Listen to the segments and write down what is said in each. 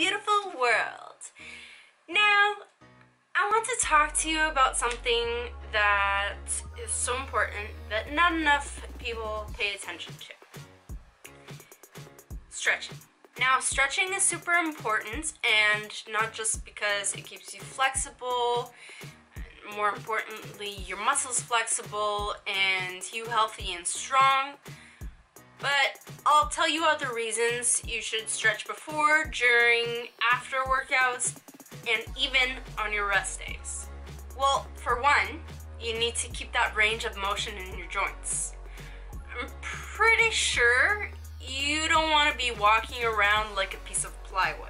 beautiful world. Now, I want to talk to you about something that is so important that not enough people pay attention to. Stretching. Now, stretching is super important and not just because it keeps you flexible, more importantly, your muscles flexible and you healthy and strong, but I'll tell you other reasons you should stretch before, during, after workouts, and even on your rest days. Well, for one, you need to keep that range of motion in your joints. I'm pretty sure you don't want to be walking around like a piece of plywood.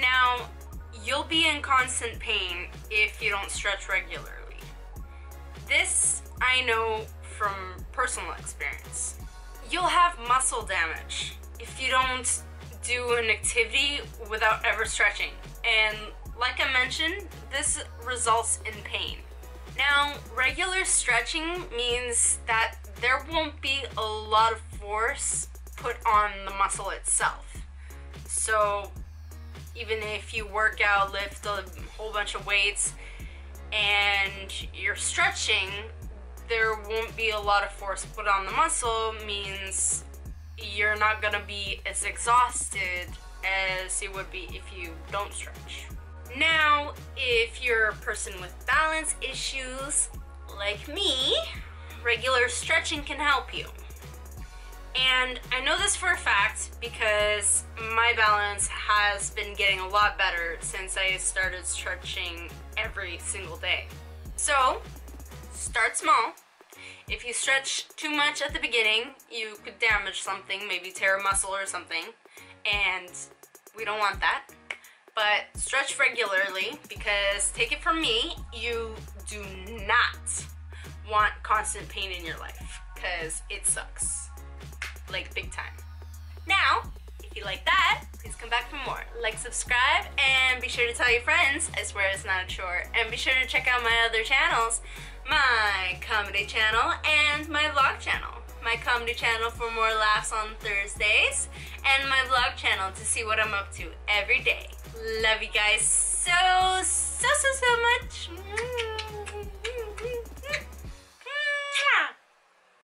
Now, you'll be in constant pain if you don't stretch regularly. This I know from personal experience. You'll have muscle damage if you don't do an activity without ever stretching. And like I mentioned, this results in pain. Now, regular stretching means that there won't be a lot of force put on the muscle itself. So, even if you work out, lift a whole bunch of weights, and you're stretching, there won't be a lot of force put on the muscle means you're not gonna be as exhausted as you would be if you don't stretch. Now, if you're a person with balance issues like me, regular stretching can help you. And I know this for a fact because my balance has been getting a lot better since I started stretching every single day. So, start small. If you stretch too much at the beginning, you could damage something, maybe tear a muscle or something, and we don't want that. But stretch regularly because, take it from me, you do not want constant pain in your life because it sucks. Like, big time. Now, if you like that, please come back for more. Like, subscribe, and be sure to tell your friends. I swear it's not a chore. And be sure to check out my other channels. My comedy channel and my vlog channel. My comedy channel for more laughs on Thursdays. And my vlog channel to see what I'm up to every day. Love you guys so, so, so, so much.